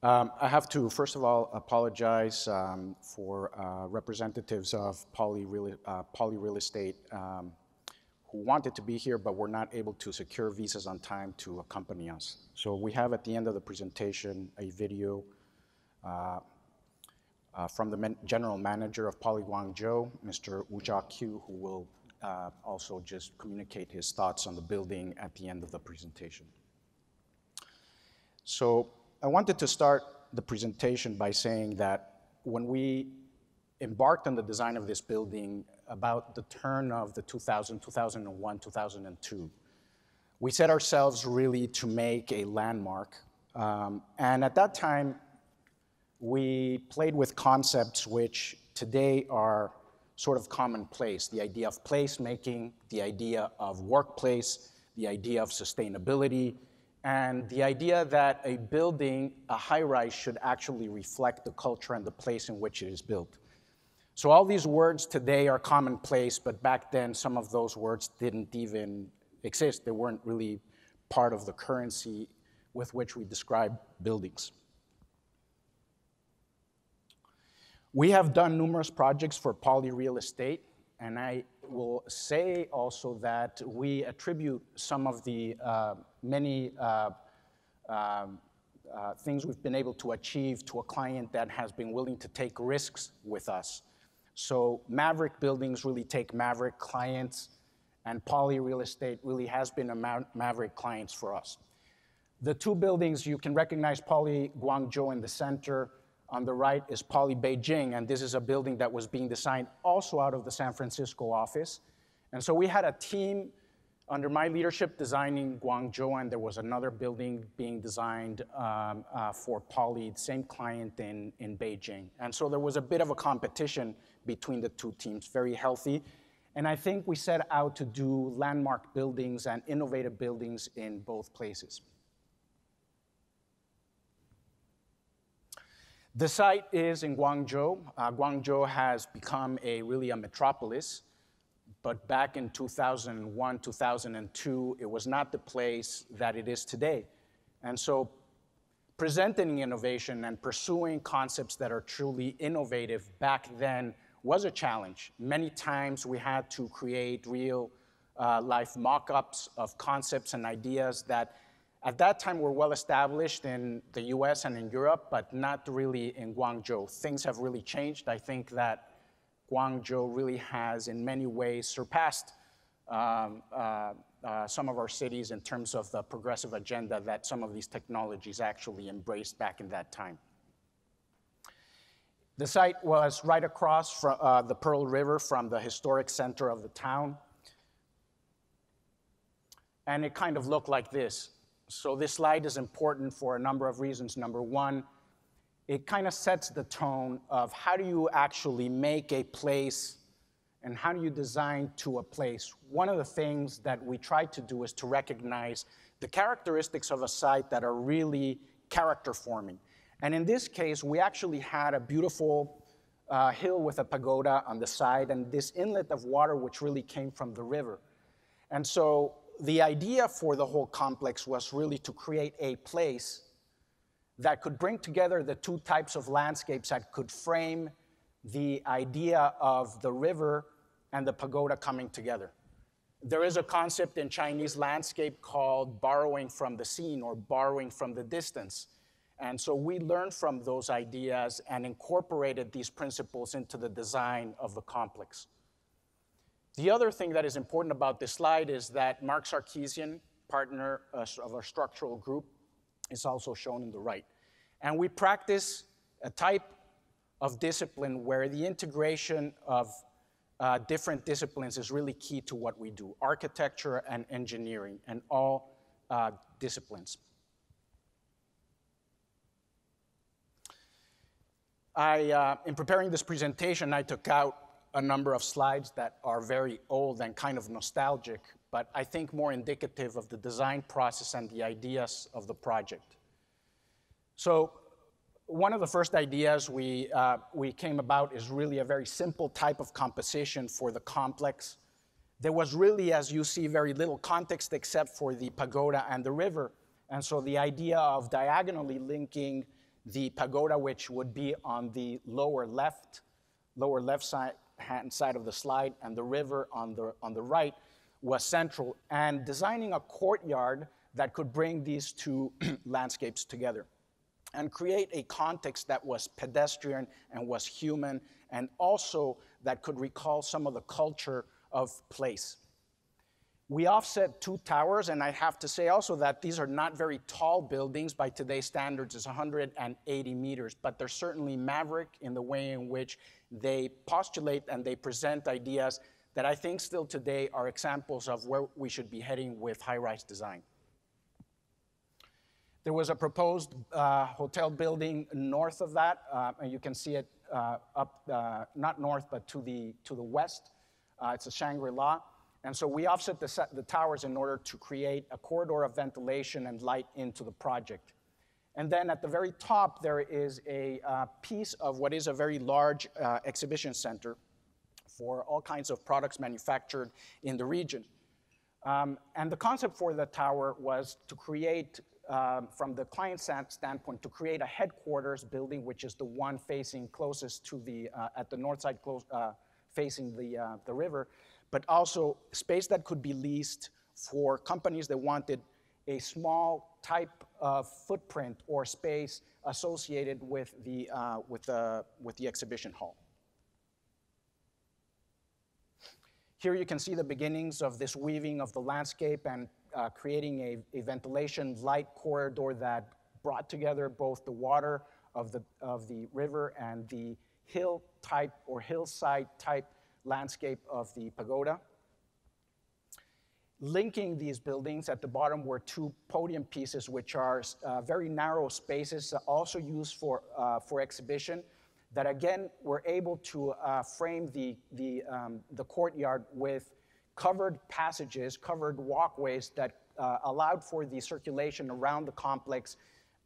Um, I have to, first of all, apologize um, for uh, representatives of Poly Real, uh, Poly Real Estate um, who wanted to be here but were not able to secure visas on time to accompany us. So we have at the end of the presentation a video uh, uh from the general manager of Poly Guangzhou, Mr. Wu Qiu, who will uh, also just communicate his thoughts on the building at the end of the presentation. So I wanted to start the presentation by saying that when we embarked on the design of this building about the turn of the 2000, 2001, 2002, we set ourselves really to make a landmark. Um, and at that time, we played with concepts which today are sort of commonplace. The idea of placemaking, the idea of workplace, the idea of sustainability, and mm-hmm. the idea that a building, a high rise, should actually reflect the culture and the place in which it is built. So, all these words today are commonplace, but back then some of those words didn't even exist. They weren't really part of the currency with which we describe buildings. We have done numerous projects for Poly Real Estate, and I will say also that we attribute some of the uh, many uh, um, uh, things we've been able to achieve to a client that has been willing to take risks with us. So Maverick Buildings really take Maverick clients, and Poly Real Estate really has been a Ma Maverick clients for us. The two buildings, you can recognize Poly Guangzhou in the center, on the right is Poly Beijing, and this is a building that was being designed also out of the San Francisco office. And so we had a team under my leadership designing Guangzhou, and there was another building being designed um, uh, for Poly, same client in, in Beijing. And so there was a bit of a competition between the two teams, very healthy. And I think we set out to do landmark buildings and innovative buildings in both places. The site is in Guangzhou. Uh, Guangzhou has become a really a metropolis, but back in 2001, 2002, it was not the place that it is today. And so presenting innovation and pursuing concepts that are truly innovative back then was a challenge. Many times we had to create real uh, life mock-ups of concepts and ideas that at that time we're well established in the US and in Europe, but not really in Guangzhou. Things have really changed. I think that Guangzhou really has, in many ways, surpassed um, uh, uh, some of our cities in terms of the progressive agenda that some of these technologies actually embraced back in that time. The site was right across from, uh, the Pearl River from the historic center of the town. And it kind of looked like this. So this slide is important for a number of reasons. Number one, it kind of sets the tone of how do you actually make a place and how do you design to a place. One of the things that we try to do is to recognize the characteristics of a site that are really character forming. And in this case, we actually had a beautiful uh, hill with a pagoda on the side and this inlet of water which really came from the river. And so the idea for the whole complex was really to create a place that could bring together the two types of landscapes that could frame the idea of the river and the pagoda coming together. There is a concept in Chinese landscape called borrowing from the scene or borrowing from the distance. And so we learned from those ideas and incorporated these principles into the design of the complex. The other thing that is important about this slide is that Mark Sarkisian, partner uh, of our structural group, is also shown in the right. And we practice a type of discipline where the integration of uh, different disciplines is really key to what we do, architecture and engineering and all uh, disciplines. I, uh, in preparing this presentation, I took out a number of slides that are very old and kind of nostalgic, but I think more indicative of the design process and the ideas of the project. So one of the first ideas we, uh, we came about is really a very simple type of composition for the complex. There was really, as you see, very little context except for the pagoda and the river. And so the idea of diagonally linking the pagoda, which would be on the lower left, lower left side, hand side of the slide, and the river on the, on the right was central, and designing a courtyard that could bring these two landscapes together and create a context that was pedestrian and was human, and also that could recall some of the culture of place. We offset two towers, and I have to say also that these are not very tall buildings by today's standards. It's 180 meters, but they're certainly maverick in the way in which they postulate and they present ideas that I think still today are examples of where we should be heading with high-rise design. There was a proposed uh, hotel building north of that, uh, and you can see it uh, up, uh, not north, but to the, to the west. Uh, it's a Shangri-La. And so we offset the, the towers in order to create a corridor of ventilation and light into the project. And then at the very top, there is a uh, piece of what is a very large uh, exhibition center for all kinds of products manufactured in the region. Um, and the concept for the tower was to create, um, from the client standpoint, to create a headquarters building, which is the one facing closest to the, uh, at the north side, close, uh, facing the, uh, the river, but also space that could be leased for companies that wanted a small type of footprint or space associated with the, uh, with the, with the exhibition hall. Here you can see the beginnings of this weaving of the landscape and uh, creating a, a, ventilation light corridor that brought together both the water of the, of the river and the hill type or hillside type landscape of the pagoda. Linking these buildings at the bottom were two podium pieces, which are uh, very narrow spaces, also used for, uh, for exhibition, that again were able to uh, frame the, the, um, the courtyard with covered passages, covered walkways that uh, allowed for the circulation around the complex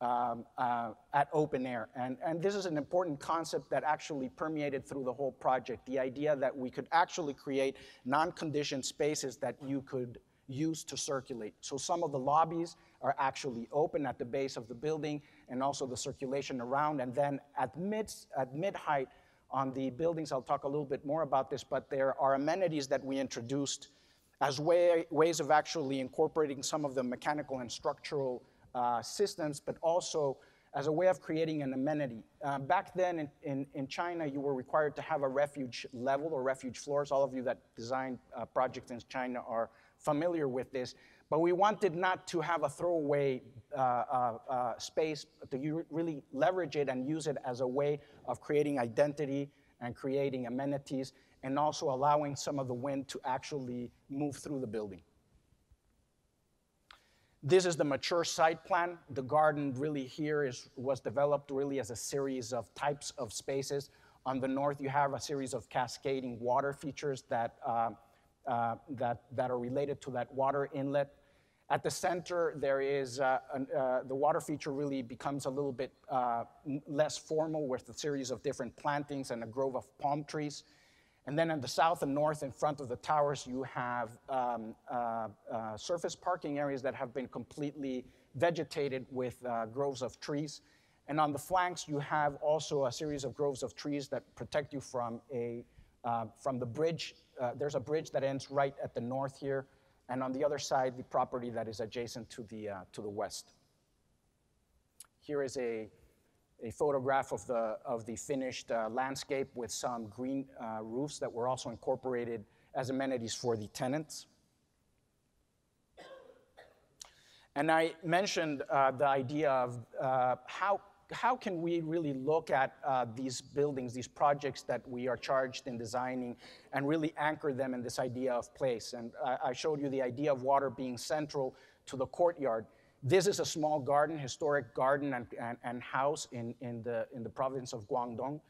um, uh, at open air. And, and this is an important concept that actually permeated through the whole project, the idea that we could actually create non-conditioned spaces that you could use to circulate. So some of the lobbies are actually open at the base of the building and also the circulation around. And then at mid, at mid-height on the buildings, I'll talk a little bit more about this, but there are amenities that we introduced as way, ways of actually incorporating some of the mechanical and structural uh, systems, but also as a way of creating an amenity. Uh, back then in, in, in, China, you were required to have a refuge level or refuge floors. All of you that design uh, projects in China are familiar with this. But we wanted not to have a throwaway uh, uh, uh space, to really leverage it and use it as a way of creating identity and creating amenities and also allowing some of the wind to actually move through the building. This is the mature site plan. The garden really here is, was developed really as a series of types of spaces. On the north, you have a series of cascading water features that, uh, uh, that, that are related to that water inlet. At the center, there is uh, an, uh, the water feature really becomes a little bit uh, less formal with a series of different plantings and a grove of palm trees. And then in the south and north, in front of the towers, you have um, uh, uh, surface parking areas that have been completely vegetated with uh, groves of trees. And on the flanks, you have also a series of groves of trees that protect you from, a, uh, from the bridge. Uh, there's a bridge that ends right at the north here, and on the other side, the property that is adjacent to the, uh, to the west. Here is a a photograph of the, of the finished uh, landscape with some green uh, roofs that were also incorporated as amenities for the tenants. And I mentioned uh, the idea of uh, how, how can we really look at uh, these buildings, these projects that we are charged in designing, and really anchor them in this idea of place. And I showed you the idea of water being central to the courtyard. This is a small garden, historic garden and, and, and, house in, in, the, in the province of Guangdong.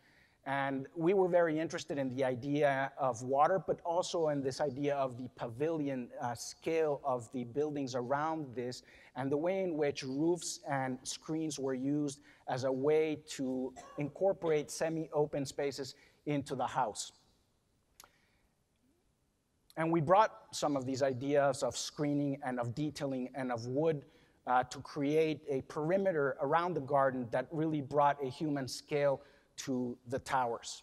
And we were very interested in the idea of water, but also in this idea of the pavilion uh, scale of the buildings around this and the way in which roofs and screens were used as a way to incorporate semi-open spaces into the house. And we brought some of these ideas of screening and of detailing and of wood uh, to create a perimeter around the garden that really brought a human scale to the towers.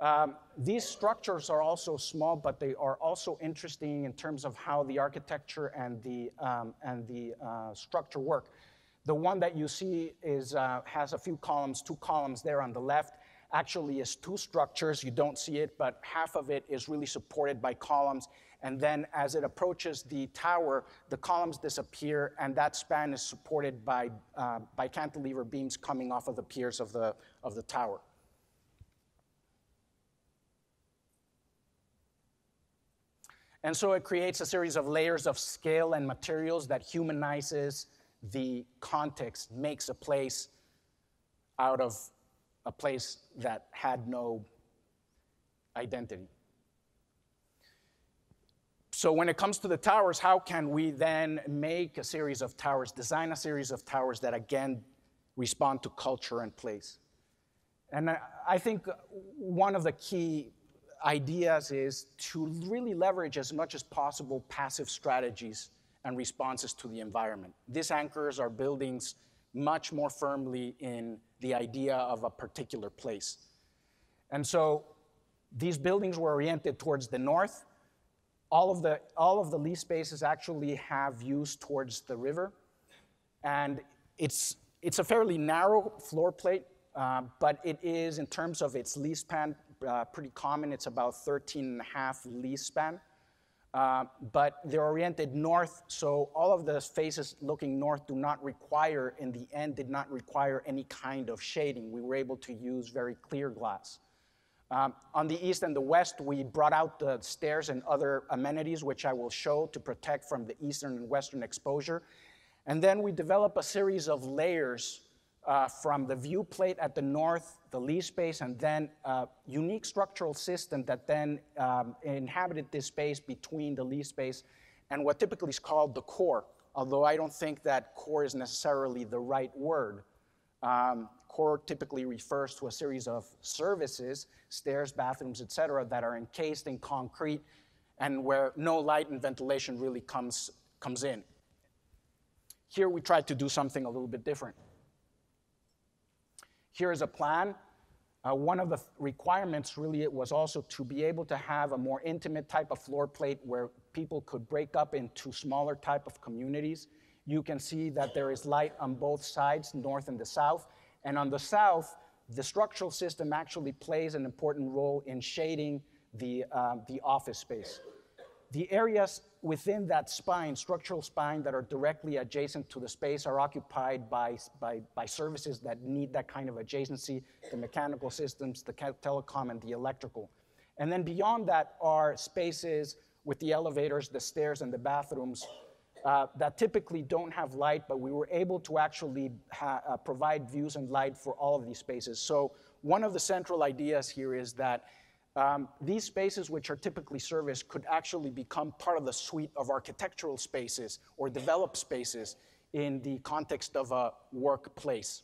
Um, these structures are also small, but they are also interesting in terms of how the architecture and the, um, and the uh, structure work. The one that you see is, uh, has a few columns, two columns there on the left, actually is two structures. You don't see it, but half of it is really supported by columns. And then as it approaches the tower, the columns disappear, and that span is supported by, uh, by cantilever beams coming off of the piers of the, of the tower. And so it creates a series of layers of scale and materials that humanizes the context, makes a place out of a place that had no identity. So when it comes to the towers, how can we then make a series of towers, design a series of towers that again respond to culture and place? And I think one of the key ideas is to really leverage as much as possible passive strategies and responses to the environment. This anchors our buildings much more firmly in the idea of a particular place. And so these buildings were oriented towards the north. All of the, all of the lease spaces actually have views towards the river. And it's, it's a fairly narrow floor plate, uh, but it is, in terms of its lease span, uh, pretty common. It's about 13 and a half lease span. Uh, but they're oriented north, so all of the faces looking north do not require, in the end, did not require any kind of shading. We were able to use very clear glass. Um, on the east and the west, we brought out the stairs and other amenities, which I will show to protect from the eastern and western exposure. And then we develop a series of layers uh, from the view plate at the north, the lease space, and then a unique structural system that then um, inhabited this space between the lease space and what typically is called the core, although I don't think that core is necessarily the right word. Um, core typically refers to a series of services, stairs, bathrooms, et cetera, that are encased in concrete and where no light and ventilation really comes, comes in. Here we tried to do something a little bit different. Here is a plan. Uh, one of the requirements really was also to be able to have a more intimate type of floor plate where people could break up into smaller type of communities. You can see that there is light on both sides, north and the south. And on the south, the structural system actually plays an important role in shading the, uh, the office space. The areas within that spine, structural spine, that are directly adjacent to the space are occupied by, by, by services that need that kind of adjacency, the mechanical systems, the telecom, and the electrical. And then beyond that are spaces with the elevators, the stairs, and the bathrooms uh, that typically don't have light, but we were able to actually uh, provide views and light for all of these spaces. So one of the central ideas here is that um, these spaces, which are typically serviced, could actually become part of the suite of architectural spaces or developed spaces in the context of a workplace.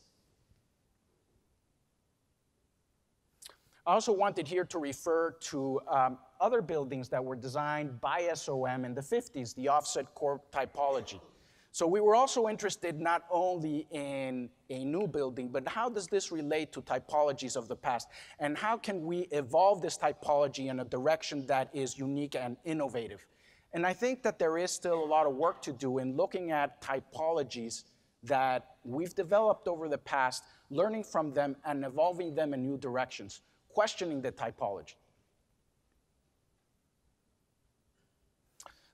I also wanted here to refer to um, other buildings that were designed by SOM in the 50s, the offset core typology. So we were also interested not only in a new building, but how does this relate to typologies of the past? And how can we evolve this typology in a direction that is unique and innovative? And I think that there is still a lot of work to do in looking at typologies that we've developed over the past, learning from them and evolving them in new directions, questioning the typology.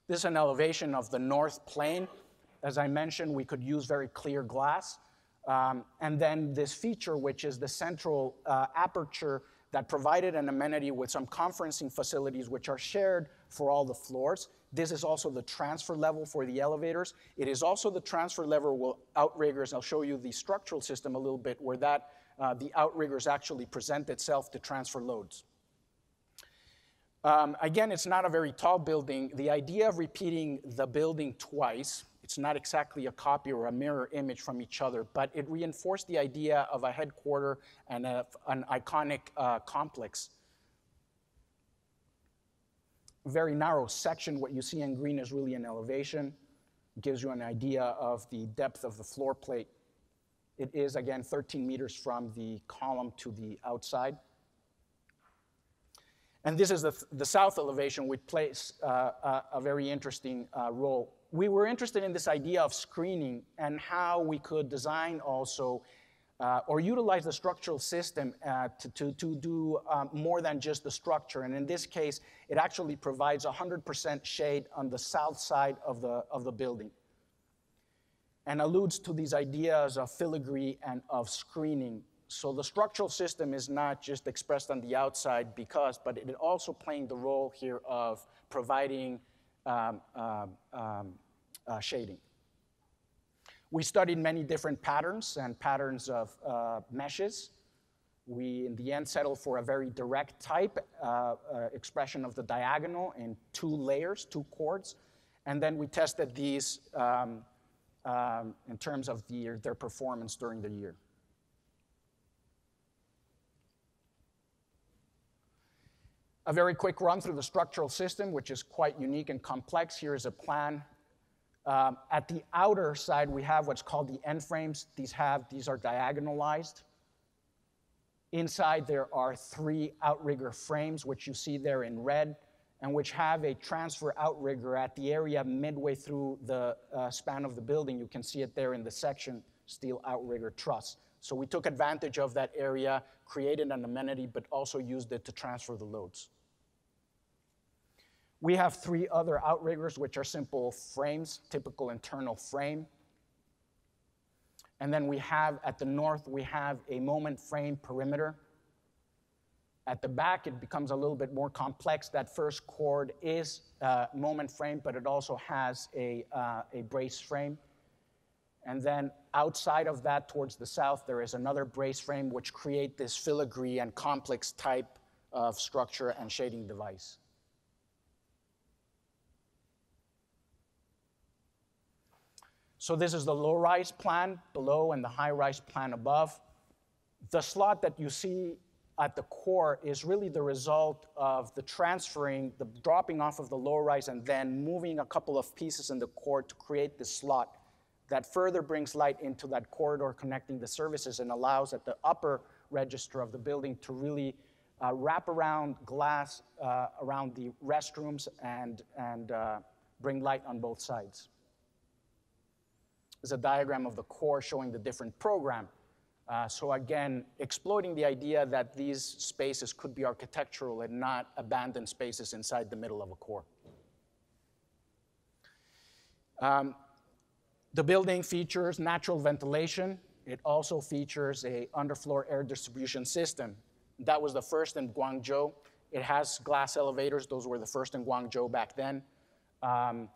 This is an elevation of the north plane as I mentioned, we could use very clear glass. Um, and then this feature, which is the central uh, aperture that provided an amenity with some conferencing facilities which are shared for all the floors. This is also the transfer level for the elevators. It is also the transfer level outriggers. I'll show you the structural system a little bit where that, uh, the outriggers actually present itself to transfer loads. Um, again, it's not a very tall building. The idea of repeating the building twice it's not exactly a copy or a mirror image from each other, but it reinforced the idea of a headquarter and a, an iconic uh, complex. Very narrow section. What you see in green is really an elevation. gives you an idea of the depth of the floor plate. It is, again, 13 meters from the column to the outside. And this is the, the south elevation, which plays uh, a, a, very interesting uh, role. We were interested in this idea of screening and how we could design also uh, or utilize the structural system uh, to, to, to, do um, more than just the structure. And in this case, it actually provides 100% shade on the south side of the, of the building and alludes to these ideas of filigree and of screening. So the structural system is not just expressed on the outside because, but it also playing the role here of providing um, uh, um, uh, shading. We studied many different patterns and patterns of uh, meshes. We, in the end, settled for a very direct type uh, uh, expression of the diagonal in two layers, two chords. And then we tested these um, um, in terms of the, their performance during the year. A very quick run through the structural system, which is quite unique and complex. Here is a plan um, at the outer side, we have what's called the end frames. These have these are diagonalized. Inside, there are three outrigger frames, which you see there in red, and which have a transfer outrigger at the area midway through the uh, span of the building. You can see it there in the section, steel outrigger truss. So we took advantage of that area, created an amenity, but also used it to transfer the loads. We have three other outriggers, which are simple frames, typical internal frame. And then we have, at the north, we have a moment frame perimeter. At the back, it becomes a little bit more complex. That first chord is uh, moment frame, but it also has a, uh, a brace frame. And then outside of that, towards the south, there is another brace frame which create this filigree and complex type of structure and shading device. So this is the low-rise plan below and the high-rise plan above. The slot that you see at the core is really the result of the transferring, the dropping off of the low-rise and then moving a couple of pieces in the core to create this slot that further brings light into that corridor connecting the services and allows at the upper register of the building to really uh, wrap around glass uh, around the restrooms and, and uh, bring light on both sides is a diagram of the core showing the different program. Uh, so again, exploiting the idea that these spaces could be architectural and not abandoned spaces inside the middle of a core. Um, the building features natural ventilation. It also features a underfloor air distribution system. That was the first in Guangzhou. It has glass elevators. Those were the first in Guangzhou back then. Um,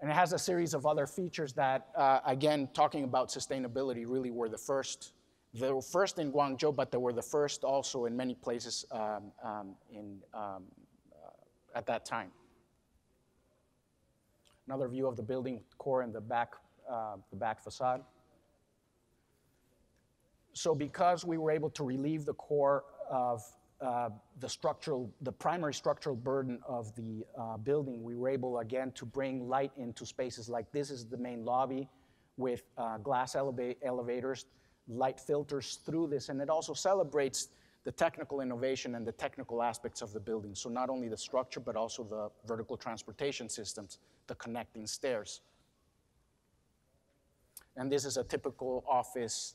and it has a series of other features that, uh, again, talking about sustainability, really were the first. They were first in Guangzhou, but they were the first also in many places um, um, in, um, uh, at that time. Another view of the building core and the back, uh, the back facade. So because we were able to relieve the core of uh, the structural, the primary structural burden of the uh, building, we were able again to bring light into spaces like this is the main lobby with uh, glass eleva- elevators, light filters through this, and it also celebrates the technical innovation and the technical aspects of the building. So not only the structure, but also the vertical transportation systems, the connecting stairs. And this is a typical office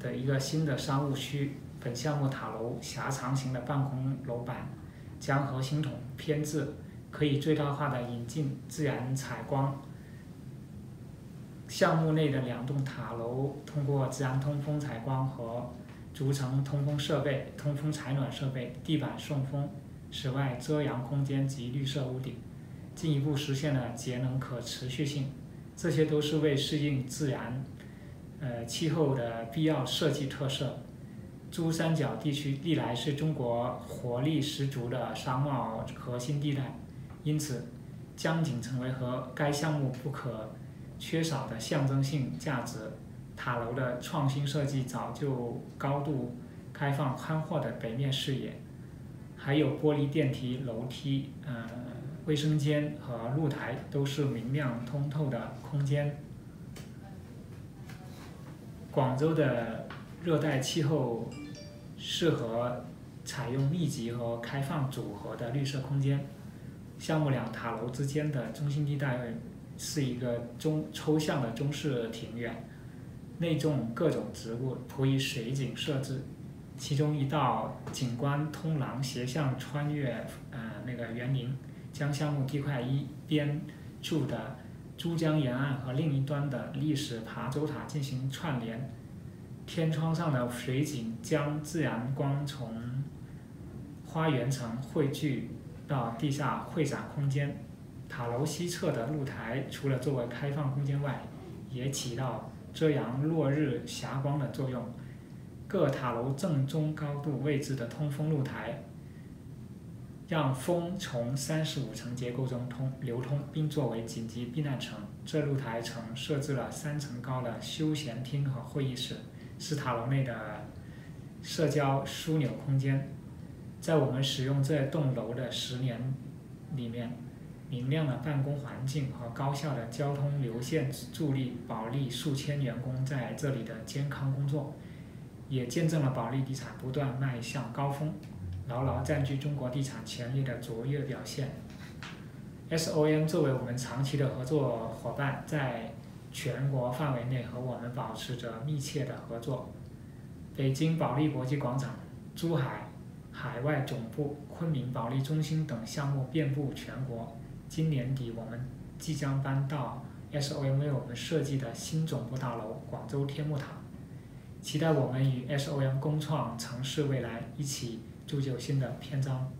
的一个新的商务区。本项目塔楼狭长型的办公楼板将核心筒偏置，可以最大化的引进自然采光。项目内的两栋塔楼通过自然通风采光和逐层通风设备、通风采暖设备、地板送风、室外遮阳空间及绿色屋顶，进一步实现了节能可持续性。这些都是为适应自然，呃气候的必要设计特色。珠三角地区历来是中国活力十足的商贸核心地带，因此江景成为和该项目不可缺少的象征性价值。塔楼的创新设计早就高度开放宽阔的北面视野，还有玻璃电梯、楼梯、呃卫生间和露台都是明亮通透的空间。广州的热带气候适合采用密集和开放组合的绿色空间。项目两塔楼之间的中心地带是一个中抽象的中式庭院。内种各种植物，铺以水景设置，其中一道景观通廊斜向穿越呃那个园林，将项目地块一边处的珠江沿岸和另一端的历史琶洲塔进行串联。天窗上的水景将自然光从花园层汇聚到地下会展空间。塔楼西侧的露台除了作为开放空间外，也起到。遮阳落日霞光的作用。各塔楼正中高度位置的通风露台，让风从三十五层结构中通流通，并作为紧急避难层。这露台层设置了三层高的休闲厅和会议室，是塔楼内的社交枢纽空间。在我们使用这栋楼的十年里面。明亮的办公环境和高效的交通流线助力保利数千员工在这里的健康工作，也见证了保利地产不断迈向高峰，牢牢占据中国地产潜力的卓越表现。SOM 作为我们长期的合作伙伴，在全国范围内和我们保持着密切的合作。北京保利国际广场、珠海海外总部、昆明保利中心等项目遍布全国。今年底，我们即将搬到 SOM 为我们设计的新总部大楼——广州天目塔，期待我们与 SOM 共创城市未来，一起铸就新的篇章。